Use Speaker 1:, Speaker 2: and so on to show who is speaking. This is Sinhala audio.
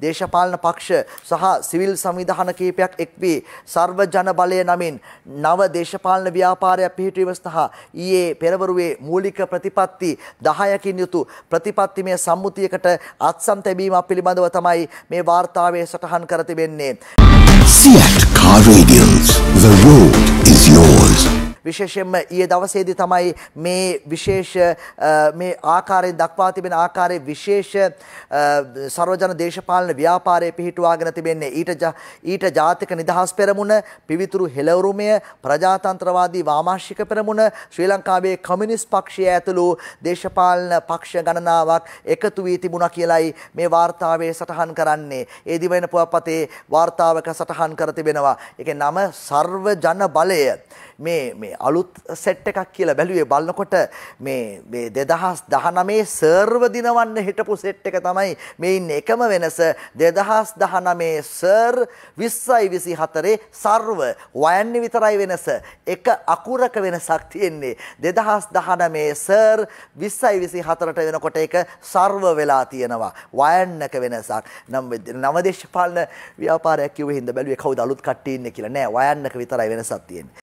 Speaker 1: දේශපාලන පක්ෂ සහ සිවිල් සංවිධාන කීපයක් එක් වී සර්ව ජන බලය නමින් නව දේශපාලන ව්‍යාපාරයක් පිහිටුවීම සහ ඊයේ පෙරවරුවේ මූලික ප්‍රතිපත්ති 10කින් යුතු ප්‍රතිපත්තිමය සම්මුතියකට අත්සන් තැබීමක් පිළිබඳව තමයි මේ වාර්තාවේ සටහන් කර තිබෙන්නේ.
Speaker 2: Fiat Car Radials. The road is yours.
Speaker 1: විශේෂයෙන්ම ඊයේ දවසේදී තමයි මේ විශේෂ මේ ආකාරයෙන් දක්වා තිබෙන ආකාරයේ විශේෂ සර්වජන දේශපාලන ව්‍යාපාරයේ පිහිටුවාගෙන තිබෙන්නේ ඊට ඊට ජාතික නිදහස් පෙරමුණ පිවිතුරු හෙළවරුමය ප්‍රජාතන්ත්‍රවාදී වාමාංශික පෙරමුණ ශ්‍රී ලංකාවේ කමියුනිස්ට් පක්ෂය ඇතුළු දේශපාලන පක්ෂ ගණනාවක් එකතු වී තිබුණා කියලයි මේ වාර්තාවේ සටහන් කරන්නේ. ඒ දිවයින පුවත්පතේ වාර්තාවක සටහන් කර තිබෙනවා. ඒකේ නම සර්ව ජන බලය. මේ මේ අලුත් සෙට් එකක් කියලා බැලුවේ බලනකොට මේ මේ 2019 සර්ව දිනවන්න හිටපු සෙට් එක තමයි මේ ඉන්නේ. එකම වෙනස 2019 සර් 20යි 24 සර්ව වයන්නේ විතරයි වෙනස. එක අකුරක වෙනසක් තියෙන්නේ. 2019 සර් 20යි 24ට වෙනකොට ඒක සර්ව වෙලා තියෙනවා. වයන්නක වෙනසක්. නම් නවදේශපාලන ව්‍යාපාරයක් කිව්වෙ හින්දා බැලුවේ කවුද අලුත් කට්ටිය ඉන්නේ කියලා. නෑ වයන්නක විතරයි වෙනසක් තියෙන්නේ.